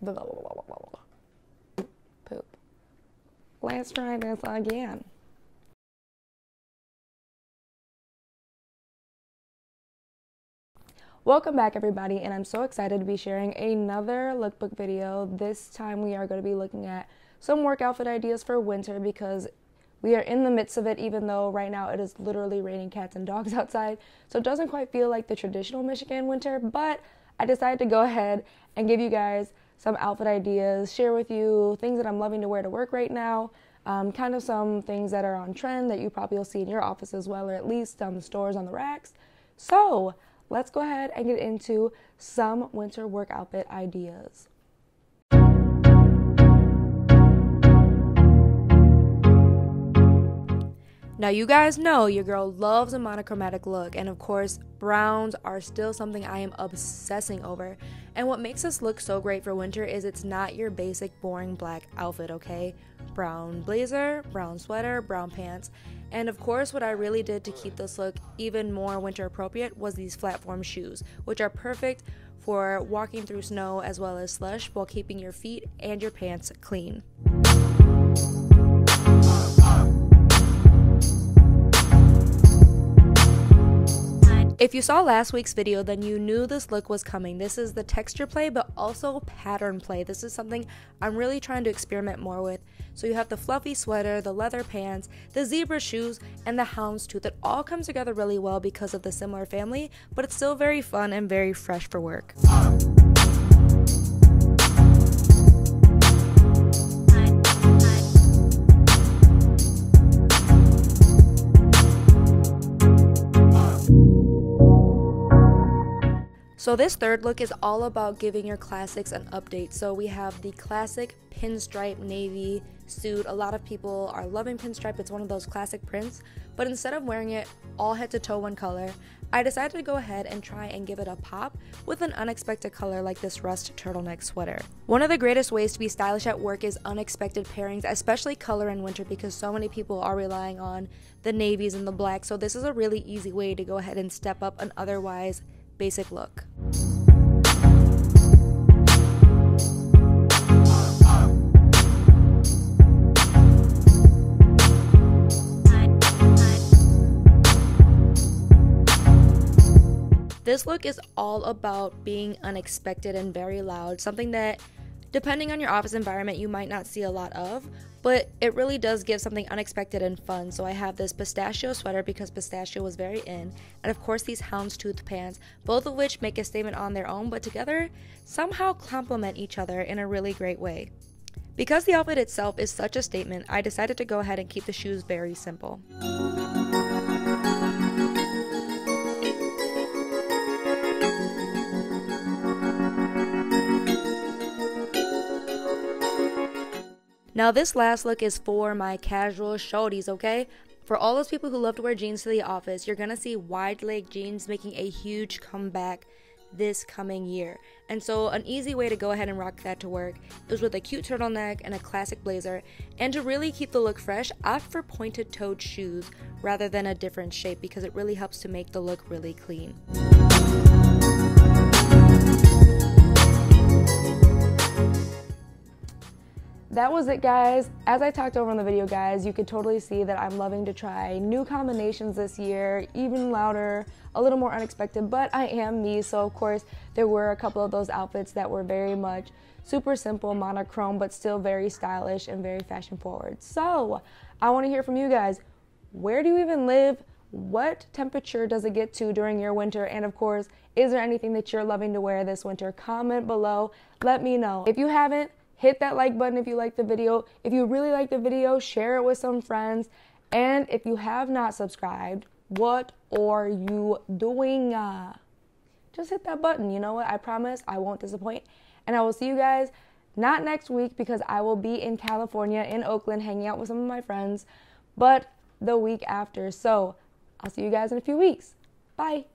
blah, blah, blah. Poop. Let's try this again. Welcome back everybody and I'm so excited to be sharing another lookbook video. This time we are going to be looking at some work outfit ideas for winter because we are in the midst of it even though right now it is literally raining cats and dogs outside. So it doesn't quite feel like the traditional Michigan winter, but I decided to go ahead and give you guys some outfit ideas, share with you things that I'm loving to wear to work right now, um, kind of some things that are on trend that you probably will see in your office as well, or at least um, stores on the racks. So let's go ahead and get into some winter work outfit ideas. Now, you guys know your girl loves a monochromatic look, and of course, browns are still something I am obsessing over. And what makes this look so great for winter is it's not your basic boring black outfit, okay? Brown blazer, brown sweater, brown pants. And of course, what I really did to keep this look even more winter appropriate was these platform shoes, which are perfect for walking through snow as well as slush while keeping your feet and your pants clean. If you saw last week's video, then you knew this look was coming. This is the texture play, but also pattern play. This is something I'm really trying to experiment more with. So you have the fluffy sweater, the leather pants, the zebra shoes, and the houndstooth. It all comes together really well because of the similar family, but it's still very fun and very fresh for work. So this third look is all about giving your classics an update. So we have the classic pinstripe navy suit. A lot of people are loving pinstripe. It's one of those classic prints. But instead of wearing it all head to toe one color, I decided to go ahead and try and give it a pop with an unexpected color like this rust turtleneck sweater. One of the greatest ways to be stylish at work is unexpected pairings, especially color in winter because so many people are relying on the navies and the blacks. So this is a really easy way to go ahead and step up an otherwise basic look. This look is all about being unexpected and very loud, something that depending on your office environment, you might not see a lot of, but it really does give something unexpected and fun. So I have this pistachio sweater because pistachio was very in, and of course these houndstooth pants, both of which make a statement on their own, but together somehow complement each other in a really great way. Because the outfit itself is such a statement, I decided to go ahead and keep the shoes very simple. Now, this last look is for my casual shorties, okay? For all those people who love to wear jeans to the office, you're gonna see wide leg jeans making a huge comeback this coming year. And so, an easy way to go ahead and rock that to work is with a cute turtleneck and a classic blazer. And to really keep the look fresh, opt for pointed toed shoes rather than a different shape because it really helps to make the look really clean. That was it guys. As i talked over in the video guys you could totally see that i'm loving to try new combinations this year even louder a little more unexpected but i am me. So of course there were a couple of those outfits that were very much super simple monochrome but still very stylish and very fashion forward. So i want to hear from you guys. Where do you even live? What temperature does it get to during your winter? And of course is there anything that you're loving to wear this winter? Comment below. Let me know. If you haven't hit that like button if you like the video. If you really like the video, share it with some friends. And if you have not subscribed, what are you doing? Uh, just hit that button. You know what? I promise I won't disappoint. And I will see you guys not next week because I will be in California, in Oakland, hanging out with some of my friends, but the week after. So I'll see you guys in a few weeks. Bye.